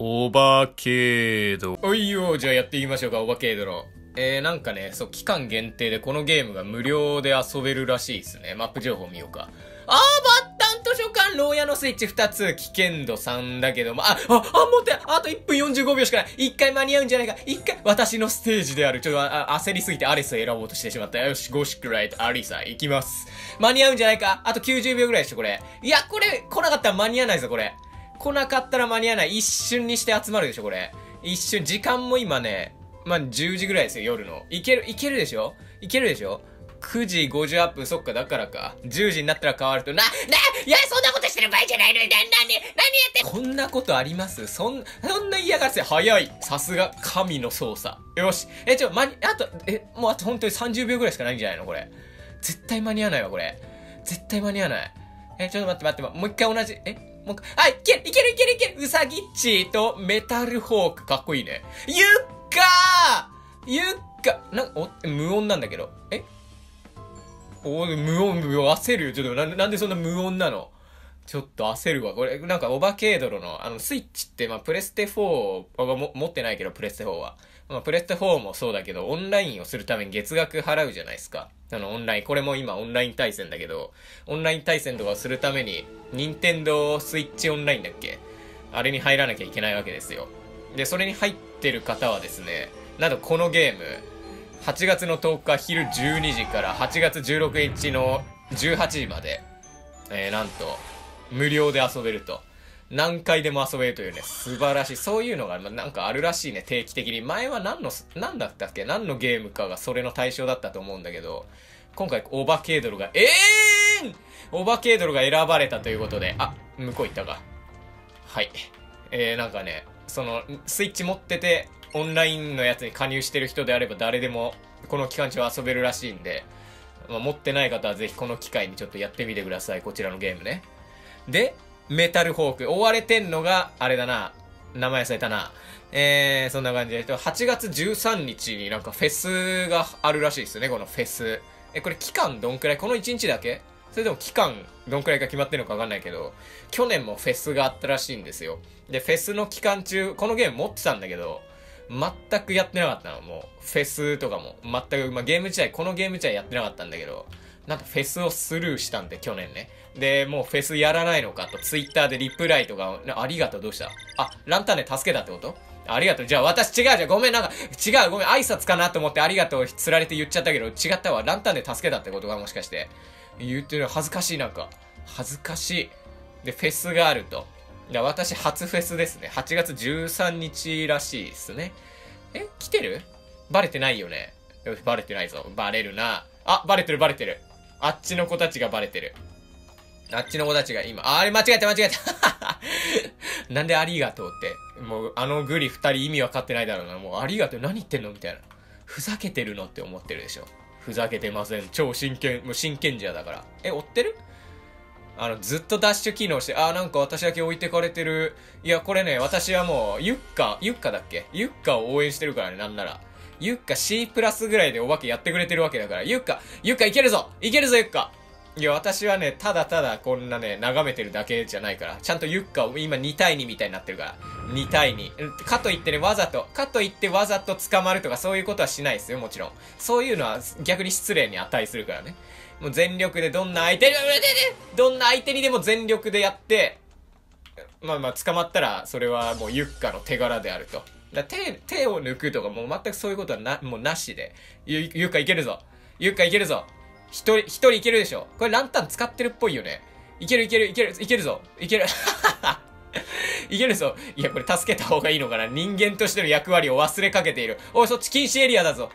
オバケード。おいよ、じゃあやっていきましょうか、オバケードロ。えー、なんかね、そう、期間限定でこのゲームが無料で遊べるらしいですね。マップ情報見ようか。あー、バッタン図書館、牢屋のスイッチ2つ、危険度3だけども、あ、あ、あ、待ってあと1分45秒しかない !1 回間に合うんじゃないか !1 回、私のステージである。ちょっとあ焦りすぎてアリスを選ぼうとしてしまった。よし、ゴシクライト、アリサ、行きます。間に合うんじゃないかあと90秒ぐらいでしょ、これ。いや、これ、来なかったら間に合わないぞ、これ。来なかったら間に合わない。一瞬にして集まるでしょ、これ。一瞬、時間も今ね、まあ、10時ぐらいですよ、夜の。いける、いけるでしょ？いけるでしょ？9時58分、そっか、だからか。10時になったら変わると、な、な、いや、そんなことしてる場合じゃないのに、な、な、に、何やってこんなことあります？そん、そんな嫌がらせ、早い。さすが、神の操作。よし。え、ちょ、まに、あと、え、もうあと本当に30秒ぐらいしかないんじゃないのこれ。絶対間に合わないわ、これ。絶対間に合わない。え、ちょっと待って待って、もう一回同じ、え？もうあ、いけるいけるいけるいけるうさぎっちーとメタルホーク。かっこいいね。ゆっかーゆっか、なん、お、無音なんだけど。え？お無音、無音、焦るよ。ちょっと、ななんでそんな無音なの？ちょっと焦るわ。これ、なんか、オバケードロの、あの、スイッチって、まあ、プレステ4はも持ってないけど、プレステ4は。まあ、プレステ4もそうだけど、オンラインをするために月額払うじゃないですか。あの、オンライン、これも今オンライン対戦だけど、オンライン対戦とかをするために、任天堂スイッチオンラインだっけ？あれに入らなきゃいけないわけですよ。で、それに入ってる方はですね、なんとこのゲーム、8月の10日昼12時から8月16日の18時まで、えー、なんと、無料で遊べると。何回でも遊べるというね、素晴らしい。そういうのが、まなんかあるらしいね、定期的に。前は何の、何だったっけ？何のゲームかがそれの対象だったと思うんだけど、今回、オバケードルが、えーんオバケードルが選ばれたということで、あ、向こう行ったか。はい。えー、なんかね、その、スイッチ持ってて、オンラインのやつに加入してる人であれば誰でも、この期間中遊べるらしいんで、まあ、持ってない方はぜひこの機会にちょっとやってみてください。こちらのゲームね。で、メタルフォーク。追われてんのが、あれだな。名前忘れたな。えー、そんな感じで。8月13日になんかフェスがあるらしいですよね、このフェス。え、これ期間どんくらい？この1日だけ？それでも期間どんくらいか決まってるのかわかんないけど、去年もフェスがあったらしいんですよ。で、フェスの期間中、このゲーム持ってたんだけど、全くやってなかったの。もう、フェスとかも。全く、まあ、ゲーム自体、このゲーム自体やってなかったんだけど、なんかフェスをスルーしたんで、去年ね。で、もうフェスやらないのかと、ツイッターでリプライとか、ありがとう、どうした？あ、ランタンで助けたってこと？ありがとう。じゃあ私違うじゃん。ごめん、なんか、違う、ごめん、挨拶かなと思ってありがとう、つられて言っちゃったけど、違ったわ。ランタンで助けたってことがもしかして。言ってる恥ずかしい、なんか。恥ずかしい。で、フェスがあると。いや、私初フェスですね。8月13日らしいですね。え来てる？バレてないよね。バレてないぞ。バレるな。あ、バレてる、バレてる。あっちの子たちがバレてる。あっちの子たちが今、あれ間違えた間違えた なんでありがとうって。もうあのグリ二人意味わかってないだろうな。もうありがとう何言ってんの？みたいな。ふざけてるのって思ってるでしょ。ふざけてません。超真剣、もう真剣者だから。え、追ってる？あの、ずっとダッシュ機能して、あ、なんか私だけ置いてかれてる。いや、これね、私はもう、ユッカ、ユッカだっけ？ユッカを応援してるからね、なんなら。ユッカ C プラスぐらいでお化けやってくれてるわけだから、ユッカ、ユッカいけるぞいけるぞユッカいや、私はね、ただただこんなね、眺めてるだけじゃないから。ちゃんとユッカを今2対2みたいになってるから。2対2。かといってね、わざと、かといってわざと捕まるとかそういうことはしないですよ、もちろん。そういうのは逆に失礼に値するからね。もう全力でどんな相手に、どんな相手にでも全力でやって、まあまあ捕まったら、それはもうユッカの手柄であると。だ手、手を抜くとかもう全くそういうことはな、もうなしで。ゆ、ゆっかいけるぞ。ゆっかいけるぞ。一人、一人いけるでしょ。これランタン使ってるっぽいよね。いけるいけるいける、いけるぞ。いける。いけるぞ。いや、これ助けた方がいいのかな。人間としての役割を忘れかけている。おい、そっち禁止エリアだぞ。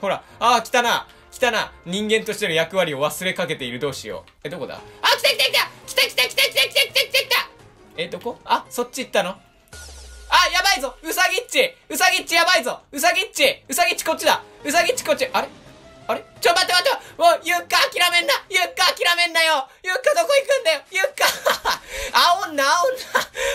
ほら。ああ、来たな。来たな。人間としての役割を忘れかけている。どうしよう。え、どこだ？あ、来た来た来た来た来た来た来た来た来た来た来たえ、どこ？あ、そっち行ったの、いぞ。うさぎっち。うさぎっちやばいぞ。うさぎっち。うさぎっちこっちだ。うさぎっちこっち。あれ？あれ？ちょ、待って待って。おゆっか諦めんな。ゆっか諦めんなよ。ゆっかどこ行くんだよ。ゆっかあおんなあおんな。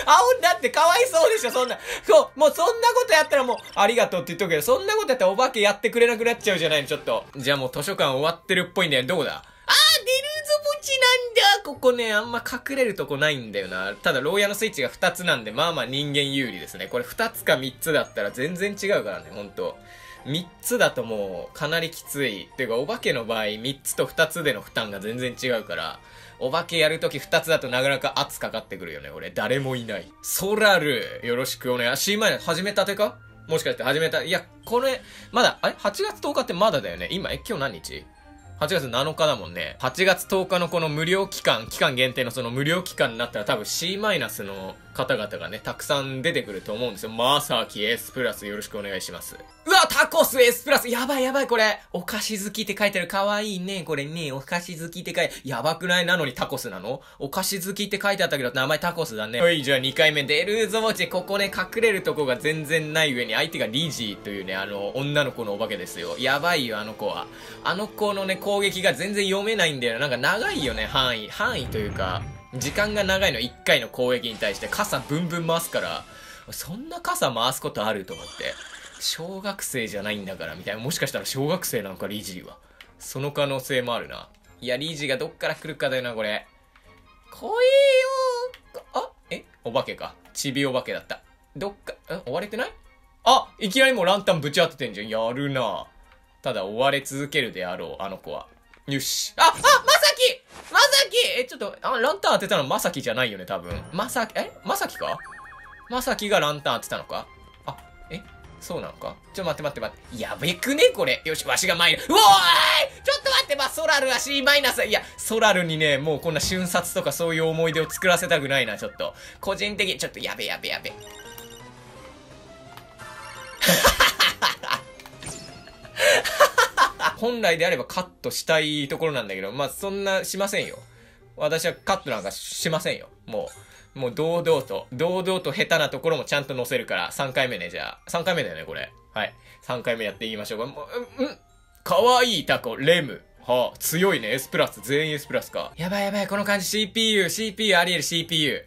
あおんなってかわいそうでしょそんな。そう、もうそんなことやったらもう、ありがとうって言っとくけど、そんなことやったらお化けやってくれなくなっちゃうじゃないの、ちょっと。じゃあもう図書館終わってるっぽいんだよ。どこだ？あー、デルーズ墓地なんだここね、あんま隠れるとこないんだよな。ただ、牢屋のスイッチが2つなんで、まあまあ人間有利ですね。これ2つか3つだったら全然違うからね、ほんと。3つだともうかなりきつい。ていうか、お化けの場合、3つと2つでの負担が全然違うから、お化けやるとき2つだとなかなか圧かかってくるよね、俺。誰もいない。ソラル、よろしくお願い。C マイナ始めたてか？もしかして始めた？いや、これ、まだ、あれ ?8 月10日ってまだだよね。今、え、今日何日？?8 月7日だもんね。8月10日のこの無料期間、期間限定のその無料期間になったら多分 C マイナスの方々がね、たくさん出てくると思うんですよ。まさき S プラスよろしくお願いします。うわ、タコス S プラスやばいやばいこれお菓子好きって書いてる。かわいいね。これね、お菓子好きって書いて、やばくない？なのにタコスなの？お菓子好きって書いてあったけど、名前タコスだね。はい、じゃあ2回目出るぞ、もち。ここね、隠れるとこが全然ない上に、相手がリジーというね、あの、女の子のお化けですよ。やばいよ、あの子は。あの子のね、攻撃が全然読めないんだよ。なんか長いよね、範囲。範囲というか、時間が長いの1回の攻撃に対して傘ブンブン回すから、そんな傘回すことあると思って。小学生じゃないんだから、みたいな。もしかしたら小学生なのか、リジーは。その可能性もあるな。いや、リージーがどっから来るかだよな、これ。怖えよあ、え？お化けか。ちびお化けだった。どっか、え？追われてない？あいきなりもうランタンぶち当ててんじゃん。やるなただ追われ続けるであろう、あの子は。よし。あ、あ、まさきまさきえ、ちょっと、あ、ランタン当てたのまさきじゃないよね、多分。まさき、え？まさきか？まさきがランタン当てたのか？あ、え？そうなのか？ちょ、待って待って待って。やべくね？これ。よし、わしが参る。うおーいちょっと待って、まあ、ソラルは C マイナス。いや、ソラルにね、もうこんな瞬殺とかそういう思い出を作らせたくないな、ちょっと。個人的に、ちょっとやべやべやべ。本来であればカットしたいところなんだけど、まあそんなしませんよ。私はカットなんかしませんよ。もう、もう堂々と、堂々と下手なところもちゃんと載せるから、3回目ね、じゃあ。3回目だよね、これ。はい。3回目やっていきましょうか。もう、うん、かわいいタコ、レム。はあ、強いね。S プラス、全員 S プラスか。やばいやばい、この感じ CPU、CPU ありえる CPU。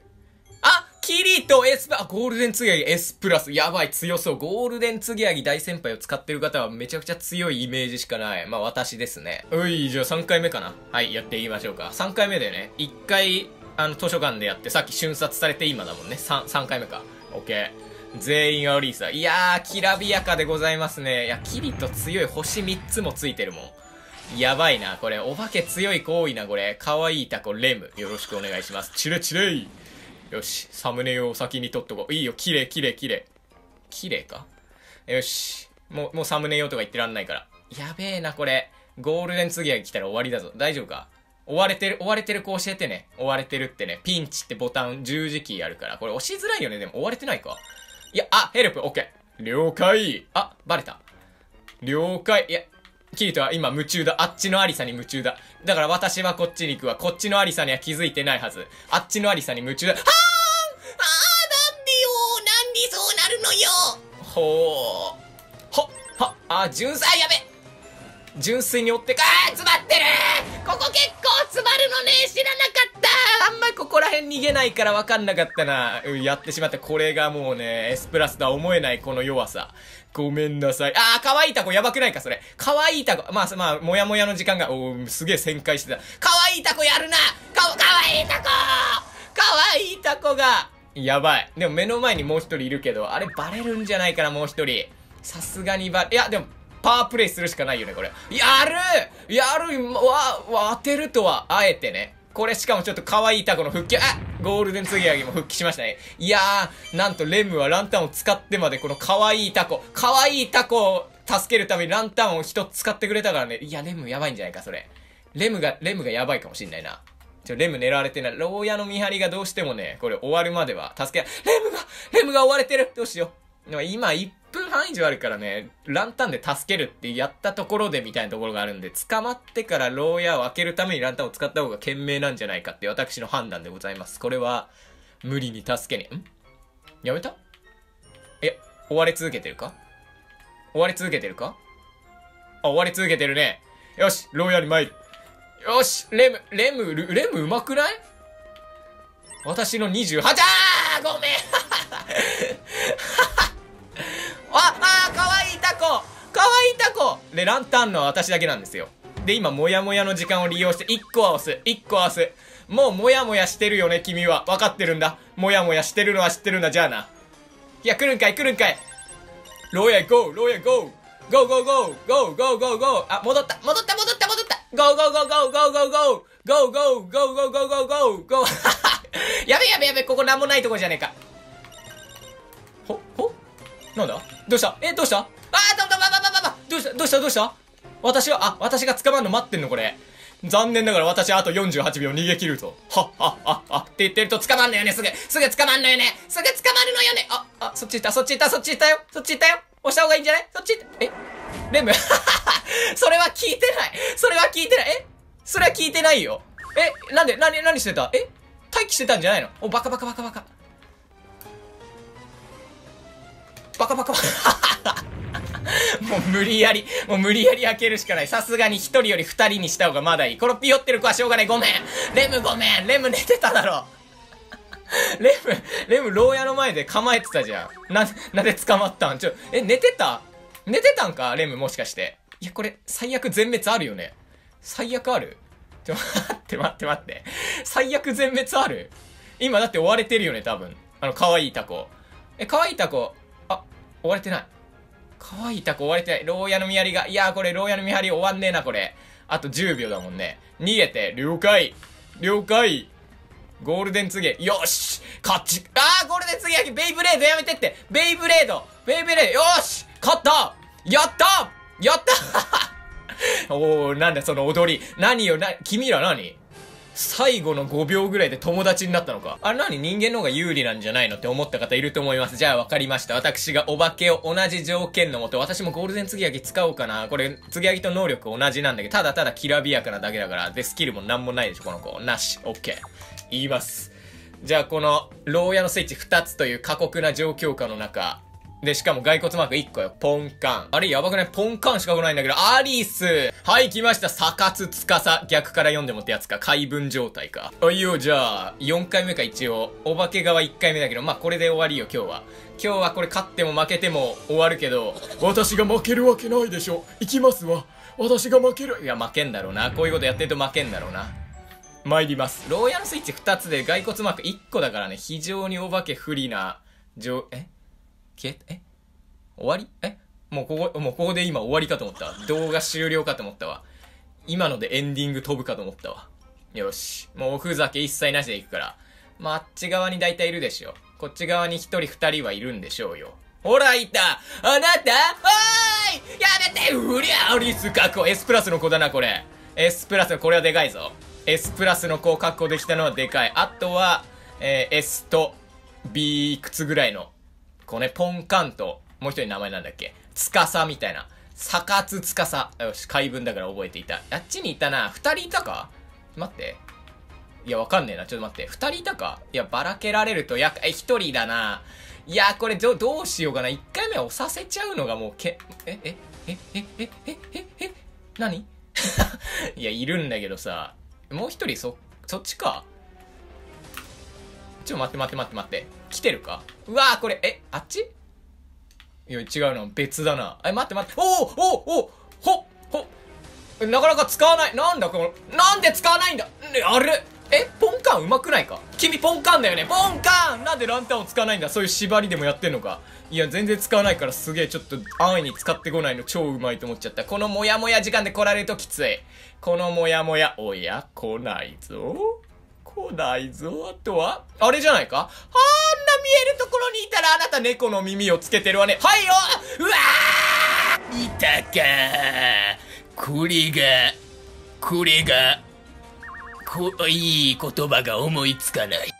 キリと S、あ、ゴールデンツギアギ S プラス。やばい、強そう。ゴールデンツギアギ大先輩を使ってる方はめちゃくちゃ強いイメージしかない。まあ私ですね。うい、じゃあ3回目かな。はい、やっていきましょうか。3回目でね。1回、あの、図書館でやって、さっき瞬殺されて今だもんね。3、3回目か。オッケー。全員アリーサ。いやー、きらびやかでございますね。いや、キリと強い星3つもついてるもん。やばいな、これ。お化け強い子多いな、これ。かわいいタコ、レム。よろしくお願いします。チレチレイよし、サムネを先に撮っとこう。いいよ、綺麗、綺麗、綺麗。綺麗か？よし。もう、もうサムネ用とか言ってらんないから。やべえな、これ。ゴールデン次は来たら終わりだぞ。大丈夫か？追われてる、追われてる子教えてね。追われてるってね。ピンチってボタン十字キーあるから。これ押しづらいよね。でも追われてないか？いや、あ、ヘルプ、オッケー。了解。あ、バレた。了解。いや、キリトは今夢中だ。あっちのアリサに夢中だ。だから私はこっちに行くわ。こっちのアリサには気づいてないはず。あっちのアリサに夢中だ。はーんあーなんでよなんでそうなるのよほー。ほ、は、あ、純粋やべ純粋に追ってか、あー詰まってるここ結構詰まるのね知らなかったあんまここら辺逃げないから分かんなかったな。うん、やってしまった。これがもうね、S プラスとは思えないこの弱さ。ごめんなさい。あー、可愛いタコやばくないか、それ。可愛いいタコ。まあ、まあ、もやもやの時間が、おすげえ旋回してた。可愛いタコやるなか、可愛いタコ可愛いタコが。やばい。でも目の前にもう一人いるけど、あれバレるんじゃないかな、もう一人。さすがにバレ、いや、でも、パワープレイするしかないよね、これ。やるやる、わ、当てるとは、あえてね。これしかもちょっと可愛いタコの復帰、あゴールデン継ぎ上げも復帰しましたね。いやー、なんとレムはランタンを使ってまでこの可愛いタコ、可愛いタコを助けるためにランタンを一つ使ってくれたからね。いや、レムやばいんじゃないか、それ。レムが、レムがやばいかもしんないな。ちょ、レム狙われてない。牢屋の見張りがどうしてもね、これ終わるまでは助け、レムが、レムが追われてるどうしよう。今1 1分半以上あるからね、ランタンで助けるってやったところでみたいなところがあるんで、捕まってから牢屋を開けるためにランタンを使った方が賢明なんじゃないかって私の判断でございます。これは、無理に助けに、ん？やめた？え、追われ続けてるか？追われ続けてるか？あ、追われ続けてるね。よし、牢屋に参る。よし、レム、レム、レムうまくない？私の28、あーごめん。あ、あー、かわいいタコかわいいタコで、ランタンの私だけなんですよ。で、今、もやもやの時間を利用して、1個は押す。1個は押す。もう、もやもやしてるよね、君は。分かってるんだ。もやもやしてるのは知ってるんだ、じゃあな。いや、来るんかい、来るんかい。牢屋行こう、牢屋行こう。ゴーゴーゴーゴーゴーゴーゴーあ、戻った戻った戻った戻ったゴーゴーゴーゴーゴーゴーゴーゴーゴーゴーゴーゴーゴーゴーゴーゴー やべやべやべ、ここなんもないとこじゃねえか。ほ、ほ？なんだ？どうした？え、どうした？あー、ど、ど、ばばばばばどうした？どうした？どうした？私は、あ、私が捕まるの待ってんのこれ。残念ながら私あと48秒逃げ切ると。はっはっはっはって言ってると捕まんのよね、すぐ。すぐ捕まんのよね。すぐ捕まるのよね。あ、あ、そっち行った、そっち行った、そっち行ったよ。そっち行ったよ。押した方がいいんじゃない？そっち行った。え？レム？それは聞いてない。それは聞いてない。え？それは聞いてないよ。え？なんで、なに、何してた？え？待機してたんじゃないの？お、バカバカバカバカ。バカバカバカ。もう無理やり、もう無理やり開けるしかない。さすがに一人より二人にした方がまだいい。このピヨってる子はしょうがない。ごめん。レムごめん。レム寝てただろ。レム、レム牢屋の前で構えてたじゃん。な、なんで捕まったん？ちょ、え、寝てた？寝てたんか？レムもしかして。いや、これ、最悪全滅あるよね。最悪ある？ちょ、待って待って待って。最悪全滅ある？今だって追われてるよね、多分。あの、可愛いタコ。え、可愛いタコ。あ、追われてない。可愛いタコ追われてない。牢屋の見張りが。いやーこれ牢屋の見張り終わんねえな、これ。あと10秒だもんね。逃げて。了解。了解。ゴールデンツゲ。よし勝ち。あーゴールデンツゲ焼きベイブレードやめてってベイブレードベイブレードよし勝ったやったやった おー、なんだその踊り。何よ、な、君ら何？最後の5秒ぐらいで友達になったのか。あれ何？人間の方が有利なんじゃないのって思った方いると思います。じゃあ分かりました。私がお化けを同じ条件のもと、私もゴールデン継ぎはぎ使おうかな。これ、継ぎはぎと能力同じなんだけど、ただただきらびやかなだけだから、で、スキルもなんもないでしょ、この子。なし。オッケー。言います。じゃあこの、牢屋のスイッチ2つという過酷な状況下の中、で、しかも骸骨マーク1個よ。ポンカン。あれやばくない？ポンカンしか来ないんだけど、アリスはい、来ました。サカツツカサ。逆から読んでもってやつか。怪文状態か。あ、いいよ、じゃあ、4回目か一応。お化け側1回目だけど、まあ、これで終わりよ、今日は。今日はこれ勝っても負けても終わるけど、私が負けるわけないでしょ。行きますわ。私が負ける。いや、負けんだろうな。こういうことやってると負けんだろうな。参ります。牢屋のスイッチ2つで骸骨マーク1個だからね、非常にお化け不利な、状、え？消え、え？終わり？え？もうここ、もうここで今終わりかと思ったわ。動画終了かと思ったわ。今のでエンディング飛ぶかと思ったわ。よし。もうおふざけ一切なしで行くから。まあ、あっち側に大体いるでしょ。こっち側に一人二人はいるんでしょうよ。ほら、いたあなたおーいやめてうりゃアリス確保 !S プラスの子だな、これ。S プラスの、これはでかいぞ。S プラスの子を確保できたのはでかい。あとは、えー、S と B いくつぐらいの、こうね、ポンカンと、もう一人名前なんだっけ？つかさみたいな。さかつつかさ。よし、怪文だから覚えていた。あっちにいたな。二人いたか？待って。いや、わかんねえな。ちょっと待って。二人いたか？いや、ばらけられると、や、え、一人だな。いや、これど、どうしようかな。一回目押させちゃうのがもう、け、え、え、え、え、え、え、え、え、何？いや、いるんだけどさ。もう一人、そ、そっちか？ちょ、待って待って待って待って。来てるか？うわーこれ、え、あっち？いや、違うの。別だな。え、待って待って。おおおおほほなかなか使わない。なんだこの、なんで使わないんだ、あれ？え、ポンカン上手くないか？君ポンカンだよね。ポンカンなんでランタンを使わないんだ？そういう縛りでもやってんのか？いや、全然使わないからすげえちょっと安易に使ってこないの超うまいと思っちゃった。このモヤモヤ時間で来られるときつい。このモヤモヤ、おや、来ないぞ。来ないぞ。あとは、あれじゃないか？あえるところにいたらあなた猫の耳をつけてるわね。はいようわーいたかこれが、これが、こ、いい言葉が思いつかない。